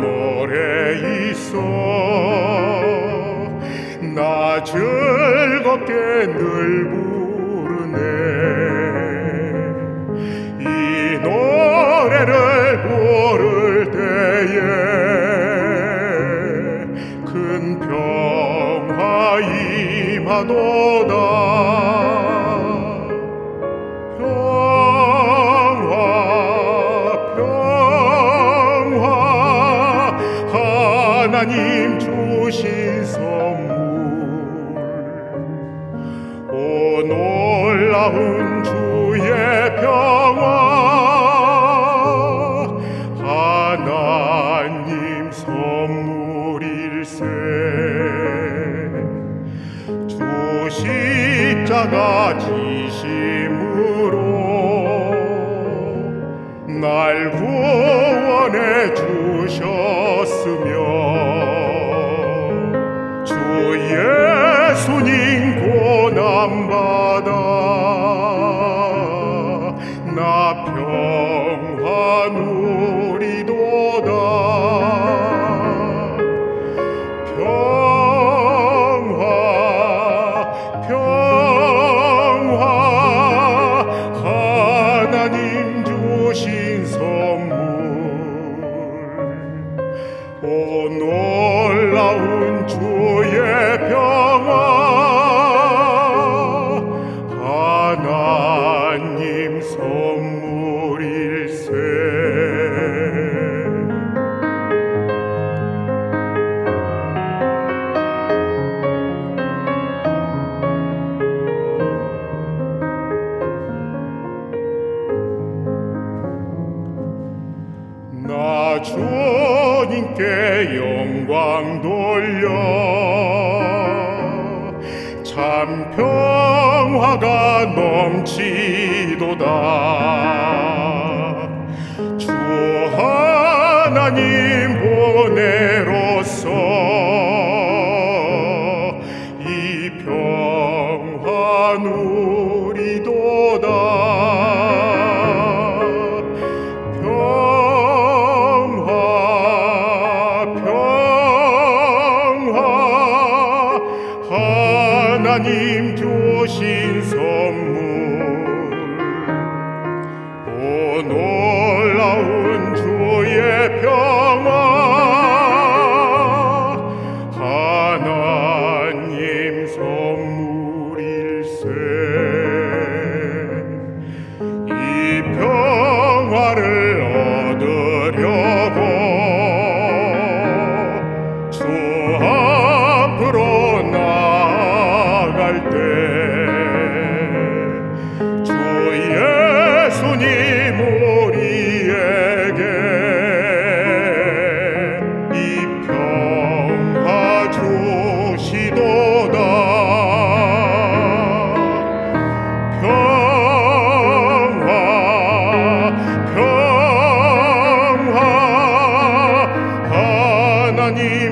노래 있어. 나 즐겁게 늘 부르네. 이 노래를 부를 때에 큰 평화 임하도다 하나님 주신 선물. 오 놀라운 주의 평화. 하나님 선물일세. 주 십자가 지심으로 날 구원해 주셨으며 예수님 고난받아 나 평화 누리도다. 평화 평화 하나님 주신 선물. 오 놀라운 주의 평화. 하나님 선물일세. 나 주님께 영 광 돌려. 참 평화가 넘치도다. 주 하나님 하나님 주신 선물. 오 놀라운 주의 평 하